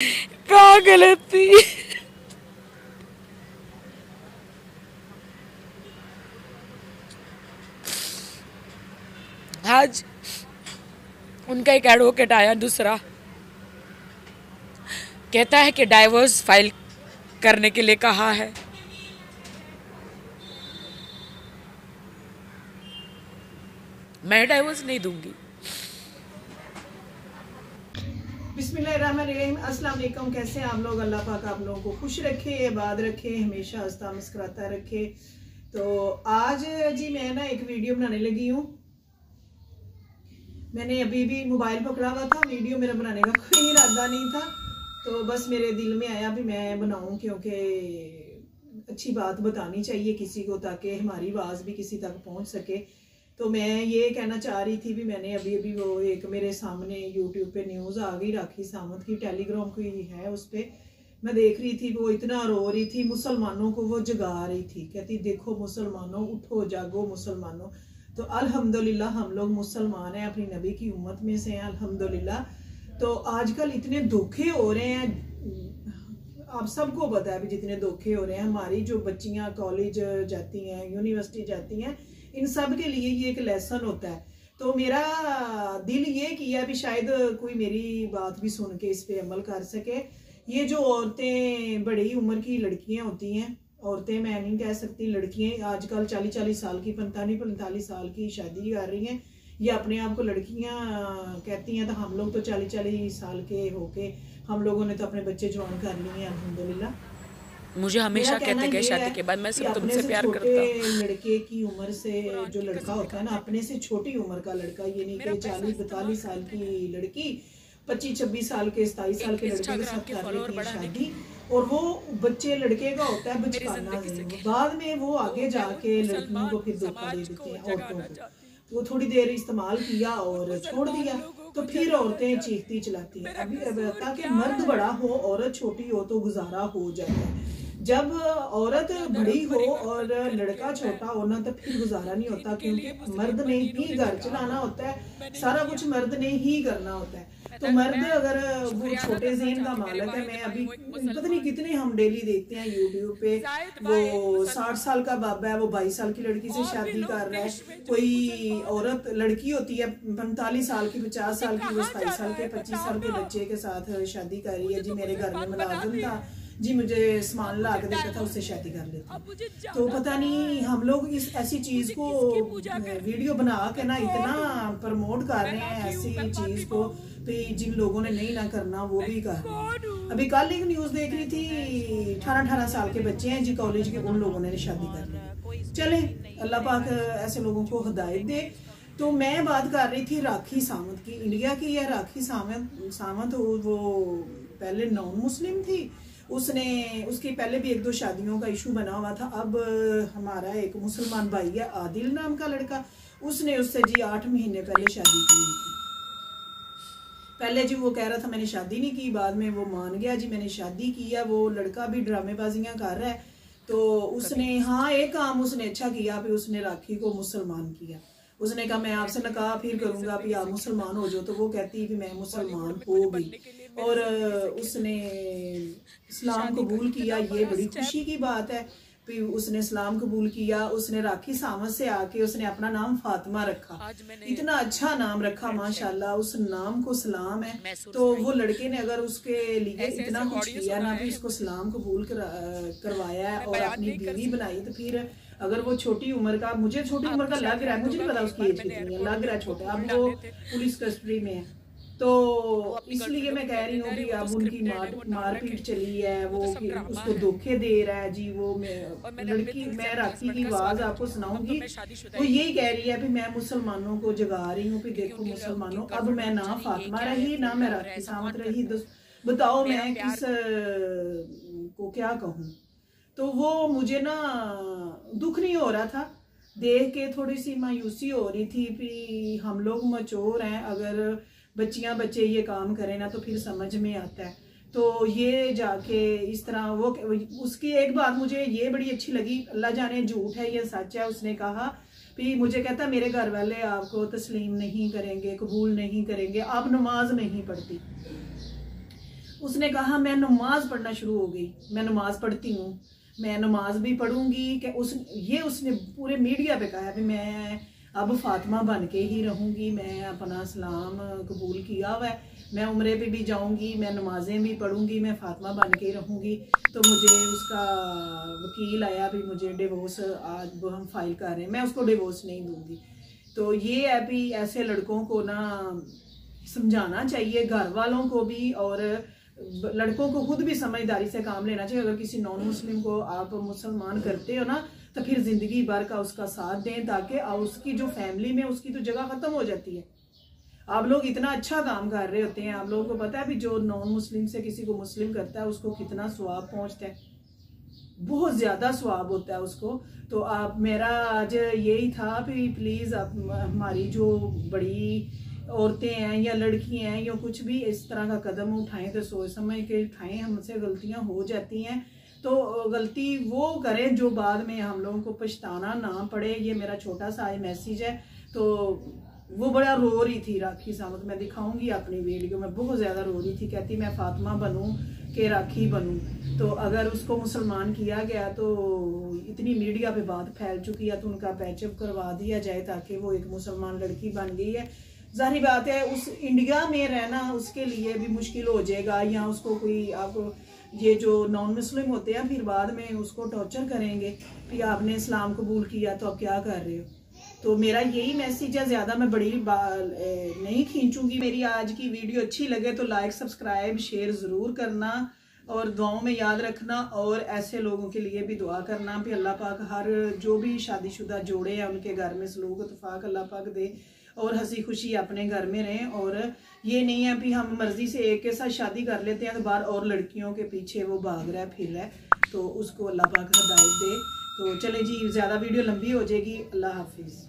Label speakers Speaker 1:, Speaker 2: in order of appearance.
Speaker 1: गलत आज उनका एक एडवोकेट आया दूसरा। कहता है कि डाइवोर्स फ़ाइल करने के लिए कहा है। मैं डाइवोर्स नहीं दूँगी।
Speaker 2: अस्सलाम वालेकुम कैसे आप लोग? अल्लाह पाक आप लोगों को खुश रखे, आबाद रखे, हमेशा हंसता मुस्कुराता रखे। तो आज जी मैं ना एक वीडियो बनाने लगी हूँ। मैंने अभी भी मोबाइल पकड़ा हुआ था, वीडियो मेरा बनाने का कोई इरादा नहीं था। तो बस मेरे दिल में आया भी मैं बनाऊँ, क्योंकि अच्छी बात बतानी चाहिए किसी को, ताकि हमारी आवाज़ भी किसी तक पहुँच सके। तो मैं ये कहना चाह रही थी भी मैंने अभी अभी वो एक मेरे सामने यूट्यूब पे न्यूज़ आ गई, राखी सावंत की टेलीग्राम की है उस पर मैं देख रही थी, वो इतना रो रही थी, मुसलमानों को वो जगा रही थी, कहती, देखो मुसलमानों, उठो, जागो मुसलमानों। तो अल्हम्दुलिल्लाह हम लोग मुसलमान हैं, अपनी नबी की उम्मत में से हैं, अल्हम्दुलिल्लाह। तो आजकल इतने धोखे हो रहे हैं, आप सबको पता है भी जितने धोखे हो रहे हैं, हमारी जो बच्चियाँ कॉलेज जाती हैं यूनिवर्सिटी जाती हैं इन सब के लिए ये एक लेसन होता है। तो मेरा दिल ये किया भी शायद कोई मेरी बात भी सुन के इस पे अमल कर सके। ये जो औरतें बड़ी उम्र की लड़कियाँ होती हैं, औरतें मैं नहीं कह सकती, लड़कियाँ आजकल चालीस चालीस साल की पैंतालीस पैंतालीस साल की शादी कर रही हैं। ये अपने आप को लड़कियाँ कहती हैं तो हम लोग तो चालीस चालीस साल के होके हम लोगों ने तो अपने बच्चे जवान कर लिए हैं, अल्हम्दुलिल्लाह।
Speaker 1: मुझे हमेशा
Speaker 2: कहना
Speaker 1: कहते गए शादी के बाद मैं सिर्फ़ तुमसे प्यार
Speaker 2: छोटे
Speaker 1: करता हूँ।
Speaker 2: लड़के की उम्र से जो लड़का होता है ना अपने से छोटी उम्र का लड़का ये नहीं कि चालीस बतालीस साल की लड़की पच्चीस छब्बीस साल के सताईस साल के लड़के के साथ कर लेती है शादी और वो बच्चे लड़के का होता है बचकाना बाद में वो आगे जाके लड़कियों को फिर धोखा दे देते हैं औरतों को। वो थोड़ी देर इस्तेमाल किया और छोड़ दिया तो फिर औरतें चीखती चलाती हैं। अभी अब ताकि मर्द बड़ा हो औरत छोटी हो तो गुजारा हो जाता है। जब औरत बड़ी हो और लड़का छोटा हो ना तो फिर गुजारा नहीं होता क्योंकि मर्द ने ही घर चलाना होता है सारा कुछ मर्द ने ही करना होता है। तो मर्द अगर वो छोटे जेन का मालक है मैं अभी पता नहीं कितने हम डेली देखते हैं यूट्यूब पे वो साठ साल का बाबा है वो बाईस साल की लड़की से शादी कर रहा है। कोई औरत लड़की होती है पैंतालीस साल की पचास साल की वो सताईस साल के पच्चीस साल के बच्चे के साथ शादी कर रही है जी मेरे घर में मुलाजिम था। जी मुझे सामान ला के देता था उससे शादी कर लेती तो पता नहीं हम लोग इस ऐसी चीज़ को वीडियो बना के ना इतना प्रमोट कर रहे हैं ऐसी चीज़ को जिन लोगों ने नहीं ना करना वो भी कर रहे अभी कल एक न्यूज़ देख रही थी अठारह अठारह साल के बच्चे हैं जी कॉलेज के उन लोगों ने शादी कर ली चले अल्लाह पाक ऐसे लोगों को हदायत दे। तो मैं बात कर रही थी राखी सावंत की। इंडिया की है राखी सावंत सावंत वो पहले नॉन मुस्लिम थी उसने, उसकी पहले भी एक दो शादियों का इशू बना हुआ था। अब हमारा एक मुसलमान भाई है, आदिल नाम का लड़का। उसने उससे जी आठ महीने पहले शादी की पहले जी वो कह रहा था, मैंने शादी नहीं की, बाद में वो मान गया जी, मैंने शादी की है, वो लड़का भी ड्रामेबाजियाँ कर रहा है। तो उसने हाँ एक काम उसने अच्छा किया, फिर उसने राखी को मुसलमान किया। उसने कहा, मैं आपसे नकाह फिर करूँगा भी आप मुसलमान हो जाओ। तो वो कहती है कि मैं मुसलमान हो गई। और उसने इस्लाम कबूल किया ये बड़ी खुशी की बात है। फिर उसने इस्लाम कबूल किया उसने राखी सावंत से आके उसने अपना नाम फातिमा रखा। इतना अच्छा नाम रखा माशाल्लाह उस नाम को सलाम है। तो वो लड़के ने अगर उसके लिए इतना कुछ किया ना भी उसको सलाम कबूल करवाया है और अपनी बीवी बनाई तो फिर अगर वो छोटी उम्र का मुझे छोटी उम्र का लग रहा है मुझे नहीं पता उसकी एज कितनी है लग रहा है छोटा अब वो पुलिस कस्टडी में है। तो इसलिए मैं कह रही हूँ कि अब उनकी मार मारपीट चली है वो उसको धोखे दे रहा है जी वो लड़की मैं राखी की आवाज़ आपको सुनाऊँगी। वो यही कह रही है मैं मुसलमानों को जगा रही हूँ कि देखो मुसलमानों अब मैं ना फातिमा रही ना मैं राखी सावंत रही। बताओ मैं किस को क्या कहूँ? तो वो मुझे ना दुख नहीं हो रहा था। देख के थोड़ी सी मायूसी हो रही थी कि हम लोग मचोर हैं अगर बच्चियाँ बच्चे ये काम करें ना तो फिर समझ में आता है। तो ये जाके इस तरह वो उसकी एक बात मुझे ये बड़ी अच्छी लगी, अल्लाह जाने झूठ है ये सच है, उसने कहा भी मुझे कहता मेरे घर वाले आपको तस्लीम नहीं करेंगे, कबूल नहीं करेंगे, आप नमाज़ नहीं पढ़ती। उसने कहा, मैं नमाज़ पढ़ना शुरू हो गई, मैं नमाज़ पढ़ती हूँ, मैं नमाज़ भी पढ़ूँगी कि उस, ये उसने पूरे मीडिया पे कहा भी मैं अब फातिमा बन के ही रहूँगी, मैं अपना सलाम कबूल किया हुआ मैं उम्र पे भी जाऊँगी, मैं नमाजें भी पढ़ूँगी, मैं फातिमा बन के रहूँगी। तो मुझे उसका वकील आया भी मुझे डिवोर्स आज हम फ़ाइल कर रहे हैं। मैं उसको डिवोर्स नहीं दूँगी। तो ये है भी ऐसे लड़कों को ना समझाना चाहिए, घर वालों को भी और लड़कों को खुद भी समझदारी से काम लेना चाहिए। अगर किसी नॉन मुस्लिम को आप मुसलमान करते हो ना तो फिर ज़िंदगी भर का उसका साथ दें ताकि उसकी जो फैमिली में उसकी तो जगह खत्म हो जाती है। आप लोग इतना अच्छा काम कर रहे होते हैं। आप लोगों को पता है भी जो नॉन मुस्लिम से किसी को मुस्लिम करता है, उसको कितना स्वाब पहुँचता है। बहुत ज़्यादा स्वाब होता है उसको। तो आप, मेरा आज यही था भी प्लीज़ आप, हमारी जो बड़ी औरतें हैं या लड़की हैं या कुछ भी इस तरह का कदम उठाएँ तो सोच समझ के उठाएँ, हमसे गलतियाँ हो जाती हैं। तो गलती वो करें जो बाद में हम लोगों को पछताना ना पड़े, ये मेरा छोटा सा मैसेज है। तो वो बड़ा रो रही थी राखी सामत मैं दिखाऊँगी अपनी वीडियो में बहुत ज़्यादा रो रही थी, कहती मैं फातिमा बनूं के राखी बनूं। तो अगर उसको मुसलमान किया गया तो इतनी मीडिया पे बात फैल चुकी है तो उनका पैचअप करवा दिया जाए ताकि वो एक मुसलमान लड़की बन गई है। ज़ाहिर बात है, उस इंडिया में रहना उसके लिए भी मुश्किल हो जाएगा, या उसको कोई आप ये जो नॉन मुस्लिम होते हैं, फिर बाद में उसको टॉर्चर करेंगे कि आपने इस्लाम कबूल किया तो आप क्या कर रहे हो? तो मेरा यही मैसेज है, ज़्यादा मैं बड़ी नहीं खींचूँगी। मेरी आज की वीडियो अच्छी लगे तो लाइक सब्सक्राइब शेयर ज़रूर करना और दुआओं में याद रखना और ऐसे लोगों के लिए भी दुआ करना। भी अल्लाह पाक हर जो भी शादीशुदा जोड़े हैं, उनके घर में सलूक इतफाक अल्लाह पाक दे। और हँसी खुशी अपने घर में रहें और ये नहीं है कि हम मर्ज़ी से एक के साथ शादी कर लेते हैं तो बाहर और लड़कियों के पीछे वो भाग रहा है, फिर रहा है। तो उसको अल्लाह पाक हदायत दे। तो चले जी, ज़्यादा वीडियो लंबी हो जाएगी। अल्लाह हाफिज़।